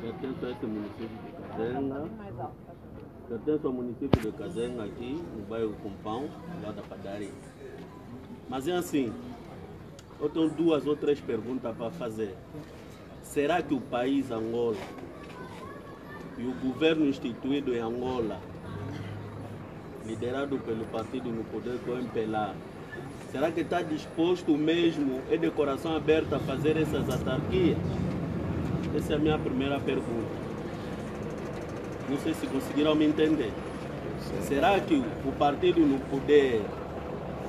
Pertence a esse município de Cazenga. Pertence ao município de Cazenga aqui, no bairro Compão, lá da padaria. Mas é assim, eu tenho duas ou três perguntas para fazer. Será que o país Angola e o governo instituído em Angola, liderado pelo partido no poder que é o MPLA, será que está disposto mesmo e de coração aberto a fazer essas autarquias? Essa é a minha primeira pergunta. Não sei se conseguiram me entender. Será que o partido no poder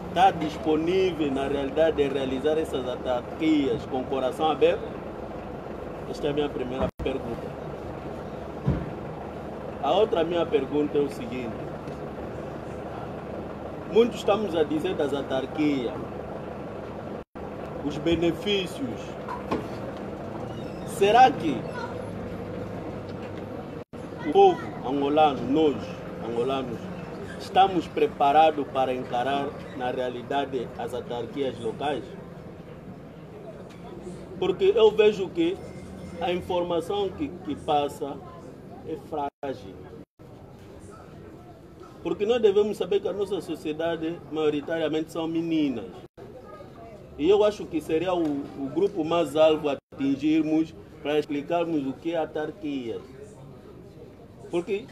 está disponível na realidade de realizar essas autarquias com o coração aberto? Esta é a minha primeira pergunta. A outra minha pergunta é o seguinte. Muitos estamos a dizer das autarquias, os benefícios. Será que o povo angolano, nós, angolanos, estamos preparados para encarar na realidade as autarquias locais? Porque eu vejo que a informação que, que passa é frágil. Porque nós devemos saber que a nossa sociedade maioritariamente são meninas. E eu acho que seria o, o grupo mais alvo a atingirmos para explicarmos o que é autarquias. Porque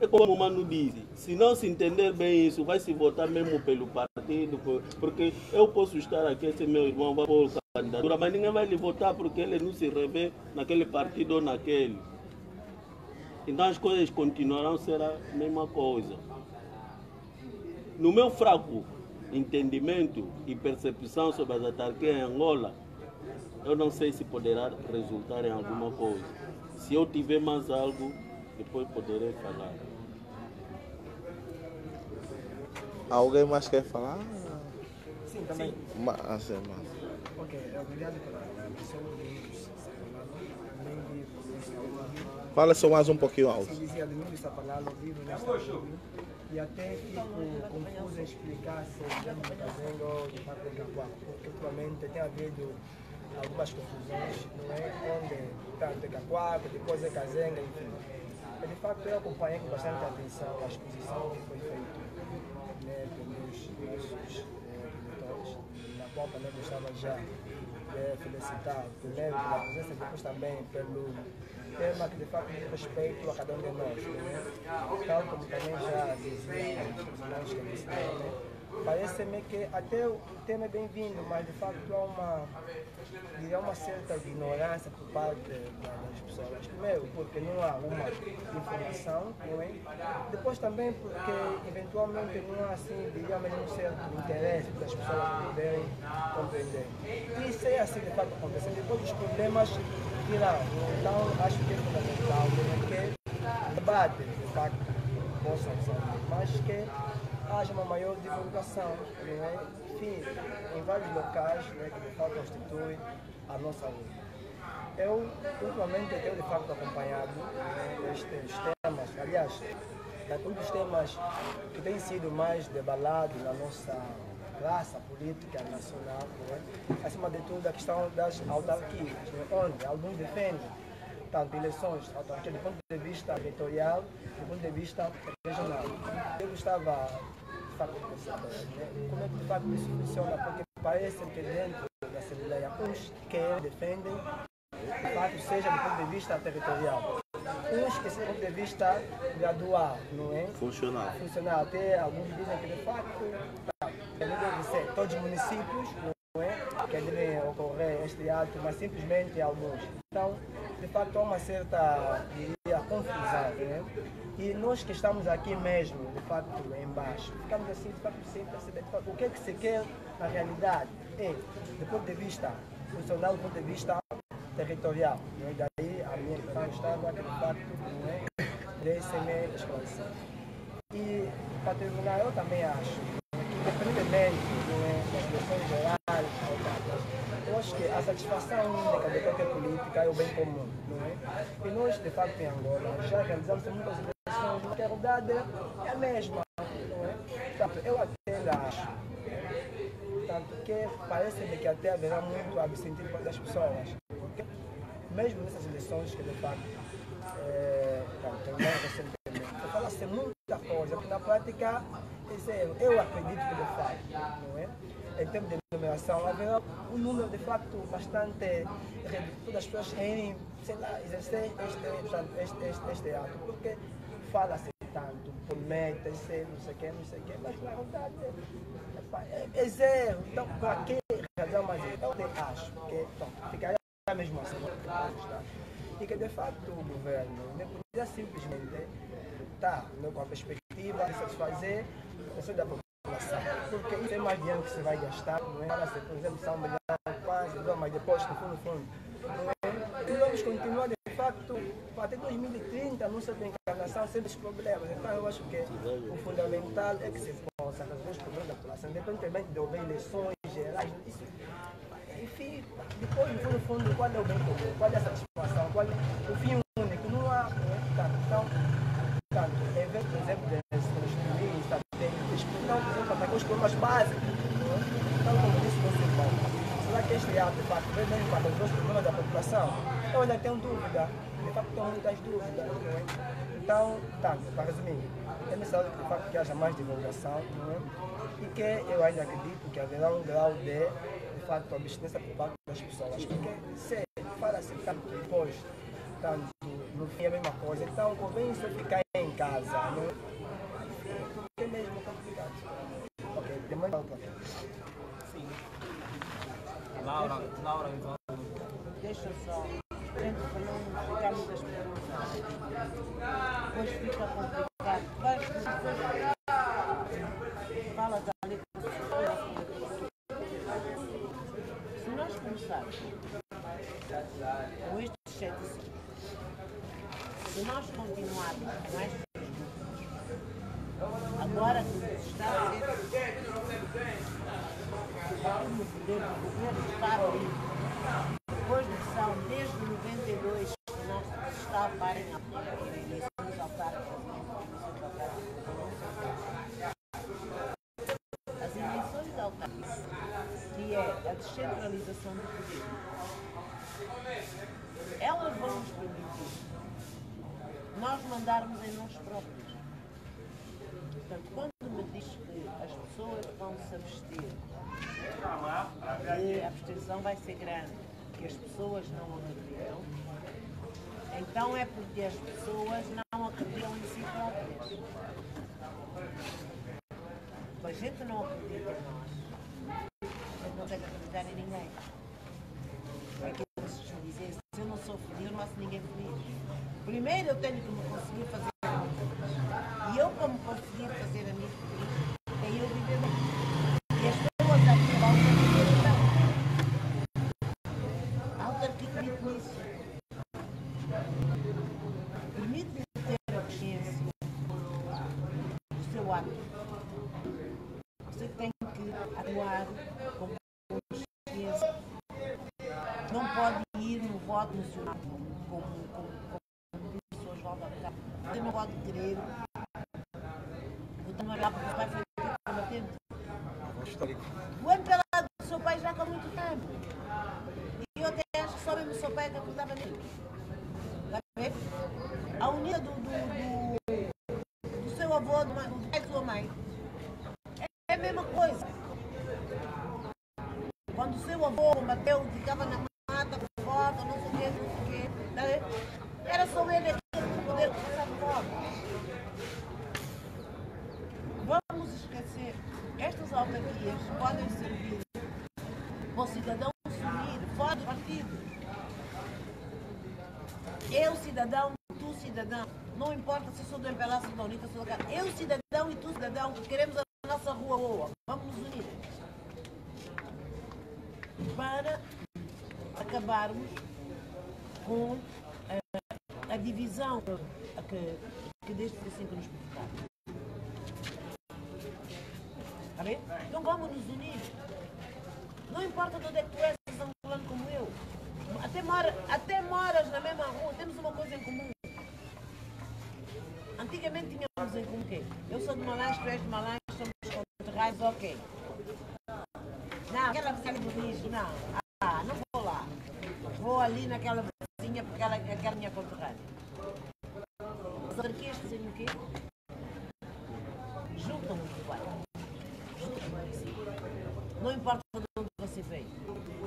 é como o Mano disse, se não se entender bem isso, vai se votar mesmo pelo partido, porque eu posso estar aqui, esse meu irmão vai pôr candidatura, mas ninguém vai lhe votar porque ele não se revê naquele partido ou naquele. Então as coisas continuarão a ser a mesma coisa. No meu fraco entendimento e percepção sobre as autarquias em Angola, eu não sei se poderá resultar em alguma coisa. Se eu tiver mais algo, depois poderei falar. Alguém mais quer falar? Sim, também. Ma ah, sim, mas... Ok, obrigado pela Fala só mais um pouquinho alto. Está. E até fico confuso em explicar se estamos de ou de Parque de Capuá, porque ultimamente tem havido algumas confusões, não é? Onde tanto é Capuá, depois é Cazenga, enfim. E, de facto eu acompanhei com bastante atenção a exposição que foi feita né, pelos nossos eh, diretores, na qual também gostava já de felicitar, primeiro pela presença, depois também pelo tema que de facto diz respeito a cada um de nós. Né? Tal como também já dizia personagens que disseram, né? Parece-me que até o tema é bem-vindo, mas de facto há uma, diria, uma certa ignorância por parte das pessoas. Primeiro, porque não há uma informação, não é? Depois também porque eventualmente não há assim, digamos, um certo interesse das pessoas poderem compreender. E se é assim de facto acontecer, depois os problemas virão. Então acho que é fundamental né, que debate de facto possa ser, mas que haja uma maior divulgação, né? enfim, em vários locais né, que de fato constituem a nossa luta. Eu, ultimamente, tenho de facto acompanhado né, estes temas, aliás, um dos temas que tem sido mais debalados na nossa raça política nacional, né? acima de tudo a questão das autarquias, né? onde alguns defendem tanto eleições, autarquia do ponto de vista territorial, do ponto de vista regional. Eu gostava de facto saber né? como é que de facto isso funciona, porque parece que dentro da Assembleia uns que defendem de facto seja do ponto de vista territorial. Uns que do ponto de vista gradual, não é? Funcional. Funcional. Até alguns dizem que de facto tá, deve ser todos os municípios, não é? Que devem ocorrer este ato, mas simplesmente alguns. Então, de facto, há uma certa, diria, confusão, né? E nós que estamos aqui mesmo, de facto, embaixo, ficamos assim, de facto, sem perceber facto, o que é que se quer na realidade. É, do ponto de vista funcional, do ponto de vista territorial. Né? Daí a minha questão estava de facto, não é? Desse-me esclarecer. E, para terminar, eu também acho que, independentemente não é, das questões gerais, acho que a satisfação única de qualquer política é o bem comum, não é? E nós, de facto, em Angola, já realizamos muitas eleições, mas a realidade é a mesma, não é? Portanto, eu até acho, portanto, porque parece que até haverá muito absentismo das pessoas. Porque mesmo nessas eleições que de facto é, recentemente, se fala-se muita coisa, que na prática é zero. Eu acredito que de facto, não é? Em termos de numeração, haverá um número de facto bastante reduzido das pessoas irem, sei lá, exercer este, este, este, este ato, porque fala-se tanto, promete, ser, não sei o quê, não sei o quê, mas na verdade é, é zero. Então, para que razão mais eu até acho que bom, ficaria mesmo assim, tá? e que de facto o governo não podia simplesmente estar tá, com a perspectiva de satisfazer o da população porque isso é mais dinheiro que você vai gastar, não é? Para, por exemplo, são milhão, quase, mas depois, no fundo, fundo, não é? E vamos continuar, de facto, até 2030, não se tem encarnação, sem esses problemas. Então, eu acho que o fundamental é que se possa resolver os problemas da população, independentemente de houver eleições gerais, isso, enfim, depois, no fundo, fundo, qual é o bem comum, qual é a satisfação, qual é o fim único, não há, não é? Então, tanto, é ver, por exemplo, de os problemas básicos. Então, como disse você, irmão, será que este ato, vem mesmo para resolver os problemas da população? Eu ainda tenho dúvida, de facto, tenho muitas dúvidas. Não é? Então, tanto, para resumir, é necessário que, de facto, que haja mais divulgação, não é? E que eu ainda acredito que haverá um grau de, de facto, abstinência por parte das pessoas. Porque se fala-se tanto depois, tanto no fim é a mesma coisa, então convém só ficar em casa, não é? Porque mesmo Demanda outra. Laura, Laura. Deixa só. Gente, para não ficarmos a esperançar. Depois fica complicado. Vai, fala ali Se nós começarmos do governo está ali. Depois de são desde 92 que não está a par em eleições autárquicas As eleições autárquicas, que é a descentralização do poder, elas vão nos permitir nós mandarmos em nós próprios. Portanto, quando me diz que as pessoas vão se abster, abstenção vai ser grande, que as pessoas não acreditam, então é porque as pessoas não acreditam em si próprias. A gente não acredita em nós. A gente não tem que acreditar em ninguém. É que dizer, se eu não sou feliz, eu não faço ninguém feliz. Primeiro eu tenho que me conseguir fazer e eu, como conseguir fazer a minha feliz, é eu viver bem. E as pessoas aqui vão viver bem. A autarquia permite isso. Permite ter a consciência do seu ato. Você tem que atuar com consciência. Não pode ir no voto nacional como, como, como pessoas voltam a Você não pode querer não olhar para os pais foi combatente. O MPLA do seu pai já há muito tempo. E eu até acho que só mesmo o seu pai é que acreditava nele. Está a? A unida do, do, do, do seu avô, do, do pai da sua mãe, é a mesma coisa. Quando o seu avô combateu, ficava na mata, foto, não sei o quê, não sei o quê. Tá Era só ele aqui poder passar fome. estas autarquias podem servir para o cidadão se unir do partido. Eu, cidadão, tu, cidadão, não importa se sou do MPLA, se da UNITA, sou da Eu, cidadão, e tu, cidadão, que queremos a nossa rua boa. Vamos nos unir. Para acabarmos com a, a divisão que, que desde que nos provocaram. Amém? Então vamos nos unir. Não importa de onde é que tu és, estamos falando como eu. Até, mora, até moras na mesma rua, temos uma coisa em comum. Antigamente tínhamos em comum quê? Eu sou de Malange, tu és de Malange, somos conterrâneos, ok. Não, Não, ah, não vou lá. Vou ali naquela vizinha porque ela é aquela minha conterrânea. As autarquias dizem o quê? Juntam muito bem. Juntam muito sim. Não importa de onde você veio.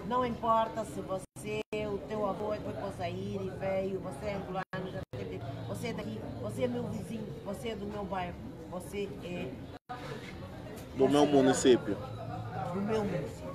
Não importa se você, o teu avô foi para sair e veio, você é angolano, já teve, você é daqui, você é meu vizinho, você é do meu bairro, você é Do meu município. do meu município.